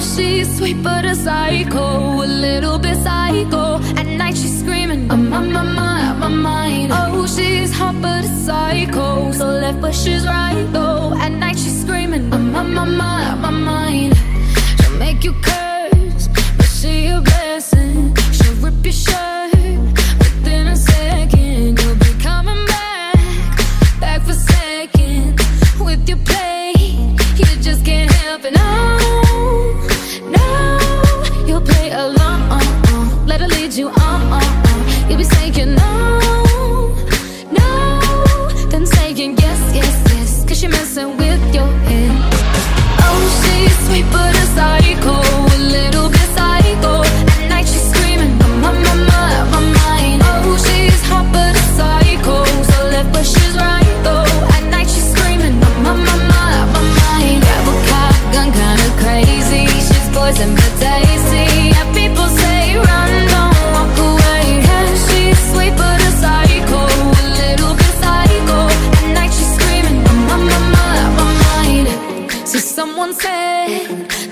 she's sweet but a psycho, a little bit psycho. At night she's screaming, I'm on my mind, my mind. Oh, she's hot but a psycho, so left but she's right though.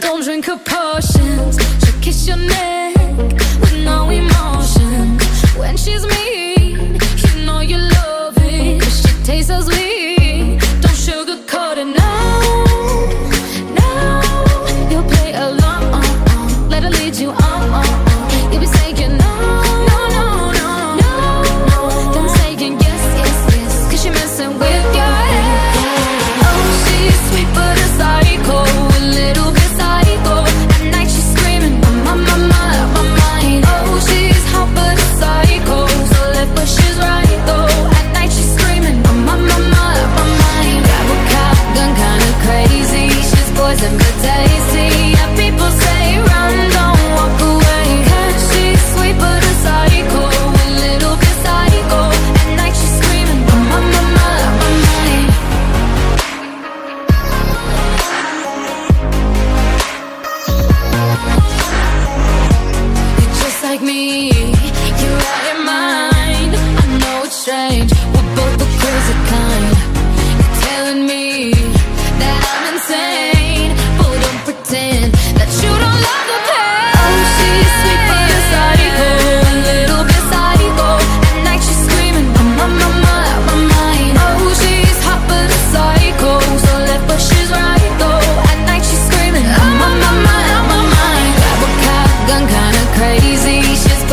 Don't drink her potions. She'll kiss your neck with no emotion. When she's mean, you know you love it. She tastes as so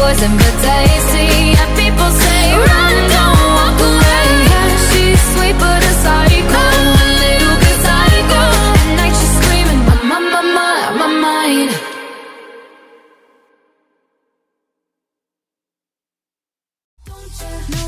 poison, but tasty. And people say, run, don't walk away. Yeah, She's sweet, but a psycho, oh, a little bit psycho. Oh. At night she's screaming, my, my, my, my mind. Don't you know?